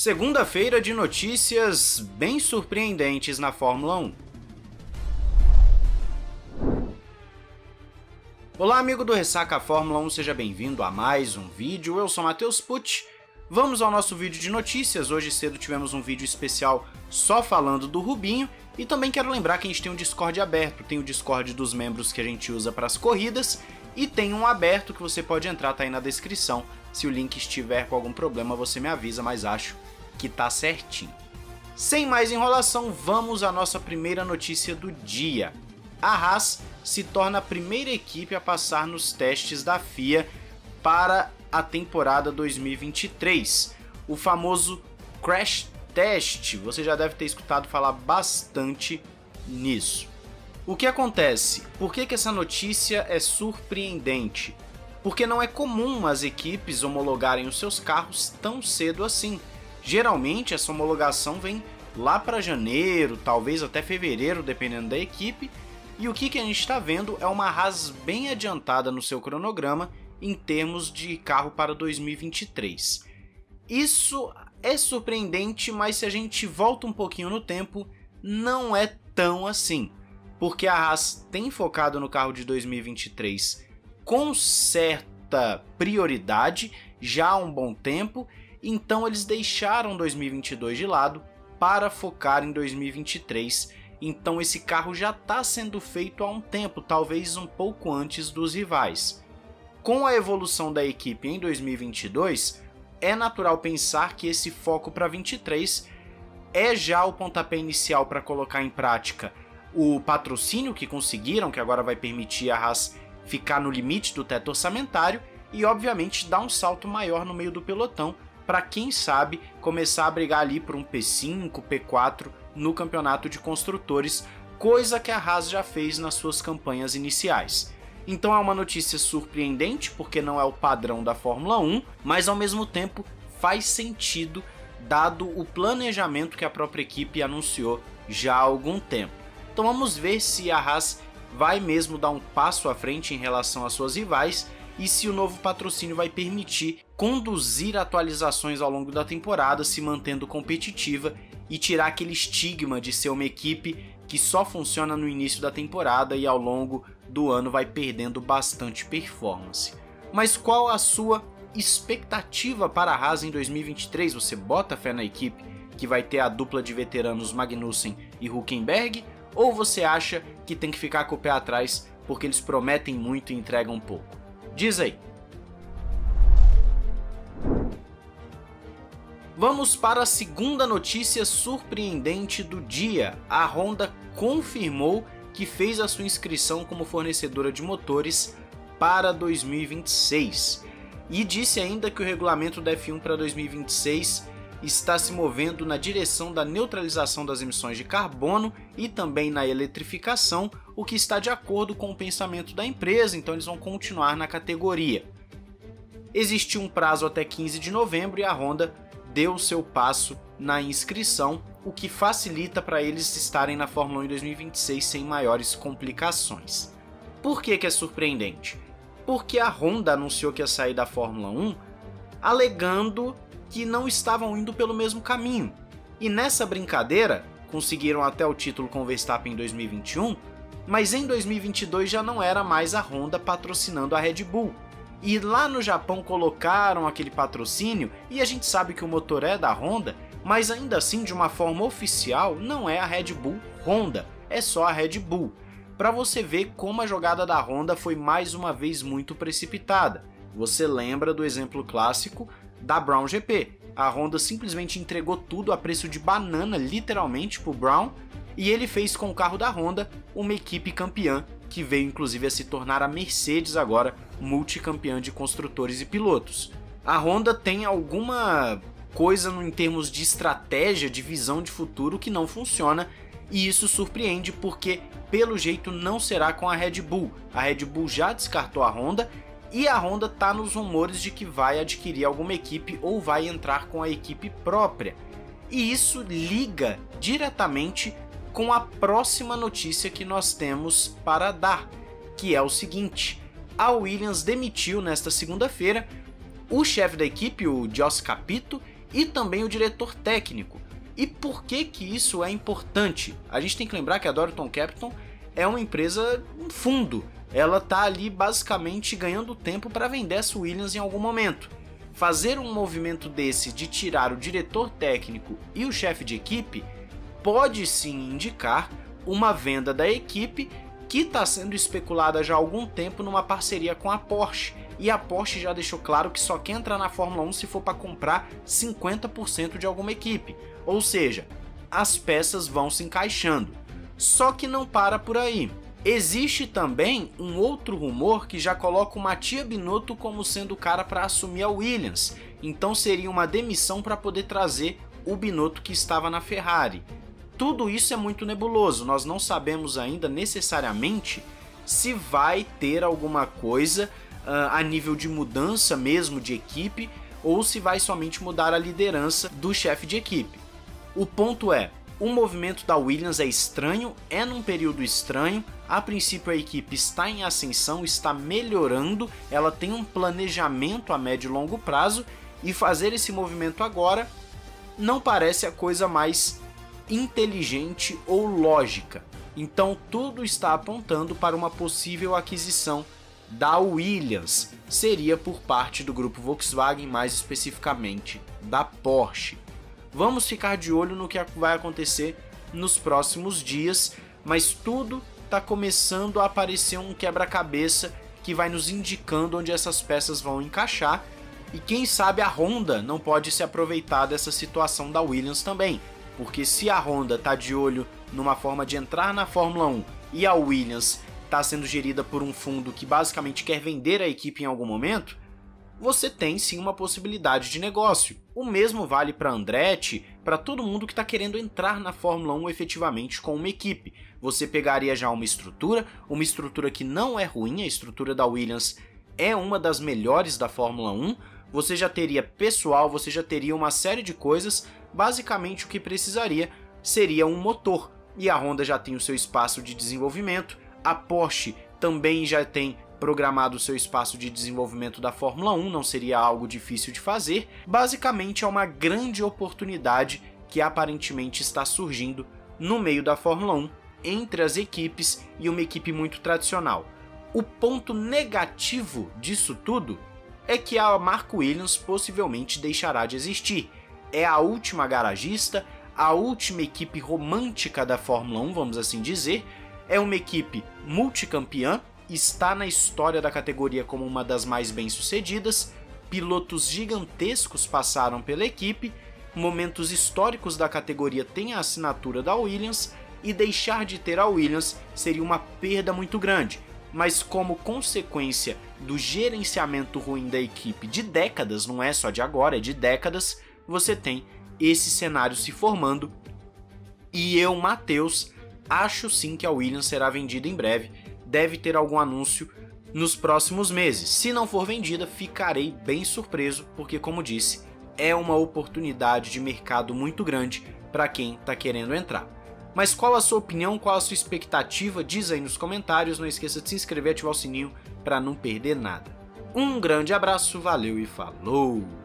Segunda-feira de notícias bem surpreendentes na Fórmula 1. Olá, amigo do Ressaca Fórmula 1, seja bem-vindo a mais um vídeo. Eu sou Matheus Pucci. Vamos ao nosso vídeo de notícias. Hoje cedo tivemos um vídeo especial só falando do Rubinho e também quero lembrar que a gente tem um Discord aberto. Tem o Discord dos membros que a gente usa para as corridas e tem um aberto que você pode entrar, tá aí na descrição. Se o link estiver com algum problema, você me avisa, mas acho que tá certinho. Sem mais enrolação, vamos à nossa primeira notícia do dia. A Haas se torna a primeira equipe a passar nos testes da FIA para a temporada 2023. O famoso Crash Test, você já deve ter escutado falar bastante nisso. O que acontece? Por que, que essa notícia é surpreendente? Porque não é comum as equipes homologarem os seus carros tão cedo assim. Geralmente essa homologação vem lá para janeiro, talvez até fevereiro, dependendo da equipe. E o que, que a gente está vendo é uma Haas bem adiantada no seu cronograma em termos de carro para 2023. Isso é surpreendente, mas se a gente volta um pouquinho no tempo, não é tão assim. Porque a Haas tem focado no carro de 2023 com certa prioridade já há um bom tempo então eles deixaram 2022 de lado para focar em 2023. Então esse carro já está sendo feito há um tempo, talvez um pouco antes dos rivais. Com a evolução da equipe em 2022, é natural pensar que esse foco para 23 é já o pontapé inicial para colocar em prática o patrocínio que conseguiram, que agora vai permitir a Haas ficar no limite do teto orçamentário e, obviamente, dar um salto maior no meio do pelotão para quem sabe começar a brigar ali por um P5, P4 no campeonato de construtores, coisa que a Haas já fez nas suas campanhas iniciais. Então é uma notícia surpreendente porque não é o padrão da Fórmula 1, mas ao mesmo tempo faz sentido dado o planejamento que a própria equipe anunciou já há algum tempo. Então vamos ver se a Haas vai mesmo dar um passo à frente em relação às suas rivais e se o novo patrocínio vai permitir conduzir atualizações ao longo da temporada, se mantendo competitiva e tirar aquele estigma de ser uma equipe que só funciona no início da temporada e ao longo do ano vai perdendo bastante performance. Mas qual a sua expectativa para a Haas em 2023? Você bota fé na equipe que vai ter a dupla de veteranos Magnussen e Huckenberg? Ou você acha que tem que ficar com o pé atrás porque eles prometem muito e entregam pouco? Diz aí. Vamos para a segunda notícia surpreendente do dia. A Honda confirmou que fez a sua inscrição como fornecedora de motores para 2026 e disse ainda que o regulamento da F1 para 2026 está se movendo na direção da neutralização das emissões de carbono e também na eletrificação, o que está de acordo com o pensamento da empresa, então eles vão continuar na categoria. Existiu um prazo até 15 de novembro e a Honda deu seu passo na inscrição, o que facilita para eles estarem na Fórmula 1 em 2026 sem maiores complicações. Por que, que é surpreendente? Porque a Honda anunciou que ia sair da Fórmula 1 alegando que não estavam indo pelo mesmo caminho. E nessa brincadeira, conseguiram até o título com o Verstappen em 2021, mas em 2022 já não era mais a Honda patrocinando a Red Bull. E lá no Japão colocaram aquele patrocínio e a gente sabe que o motor é da Honda, mas ainda assim de uma forma oficial não é a Red Bull Honda, é só a Red Bull. Para você ver como a jogada da Honda foi mais uma vez muito precipitada. Você lembra do exemplo clássico da Brown GP. A Honda simplesmente entregou tudo a preço de banana, literalmente, para Brown, e ele fez com o carro da Honda uma equipe campeã, que veio inclusive a se tornar a Mercedes agora multicampeã de construtores e pilotos. A Honda tem alguma coisa em termos de estratégia, de visão de futuro que não funciona, e isso surpreende porque, pelo jeito, não será com a Red Bull. A Red Bull já descartou a Honda e a Honda está nos rumores de que vai adquirir alguma equipe ou vai entrar com a equipe própria. E isso liga diretamente com a próxima notícia que nós temos para dar, que é o seguinte: a Williams demitiu nesta segunda-feira o chefe da equipe, o Joss Capito, e também o diretor técnico. E por que que isso é importante? A gente tem que lembrar que a Dorilton Capital é uma empresa, um fundo. Ela tá ali basicamente ganhando tempo para vender essa Williams em algum momento. Fazer um movimento desse de tirar o diretor técnico e o chefe de equipe pode sim indicar uma venda da equipe que está sendo especulada já há algum tempo numa parceria com a Porsche. E a Porsche já deixou claro que só quer entrar na Fórmula 1 se for para comprar 50% de alguma equipe. Ou seja, as peças vão se encaixando. Só que não para por aí. Existe também um outro rumor que já coloca o Mattia Binotto como sendo o cara para assumir a Williams. Então seria uma demissão para poder trazer o Binotto que estava na Ferrari tudo isso é muito nebuloso, nós não sabemos ainda necessariamente se vai ter alguma coisa uh, a nível de mudança mesmo de equipe ou se vai somente mudar a liderança do chefe de equipe. O ponto é, o movimento da Williams é estranho, é num período estranho. A princípio a equipe está em ascensão, está melhorando, ela tem um planejamento a médio e longo prazo e fazer esse movimento agora não parece a coisa mais inteligente ou lógica. Então tudo está apontando para uma possível aquisição da Williams, seria por parte do grupo Volkswagen, mais especificamente da Porsche. Vamos ficar de olho no que vai acontecer nos próximos dias, mas tudo está começando a aparecer um quebra-cabeça que vai nos indicando onde essas peças vão encaixar. E quem sabe a Honda não pode se aproveitar dessa situação da Williams também. Porque se a Honda está de olho numa forma de entrar na Fórmula 1 e a Williams está sendo gerida por um fundo que basicamente quer vender a equipe em algum momento, você tem sim uma possibilidade de negócio. O mesmo vale para Andretti, para todo mundo que está querendo entrar na Fórmula 1 efetivamente com uma equipe. Você pegaria já uma estrutura, uma estrutura que não é ruim, a estrutura da Williams é uma das melhores da Fórmula 1. Você já teria pessoal, você já teria uma série de coisas basicamente o que precisaria seria um motor. E a Honda já tem o seu espaço de desenvolvimento, a Porsche também já tem programado o seu espaço de desenvolvimento da Fórmula 1, não seria algo difícil de fazer. Basicamente é uma grande oportunidade que aparentemente está surgindo no meio da Fórmula 1 entre as equipes e uma equipe muito tradicional. O ponto negativo disso tudo é que a Marco Williams possivelmente deixará de existir é a última garagista, a última equipe romântica da Fórmula 1, vamos assim dizer. É uma equipe multicampeã, está na história da categoria como uma das mais bem-sucedidas. Pilotos gigantescos passaram pela equipe, momentos históricos da categoria têm a assinatura da Williams e deixar de ter a Williams seria uma perda muito grande. Mas como consequência do gerenciamento ruim da equipe de décadas, não é só de agora, é de décadas, você tem esse cenário se formando. E eu, Matheus, acho sim que a Williams será vendida em breve. Deve ter algum anúncio nos próximos meses. Se não for vendida, ficarei bem surpreso, porque, como disse, é uma oportunidade de mercado muito grande para quem está querendo entrar. Mas qual a sua opinião, qual a sua expectativa? Diz aí nos comentários. Não esqueça de se inscrever e ativar o sininho para não perder nada. Um grande abraço, valeu e falou!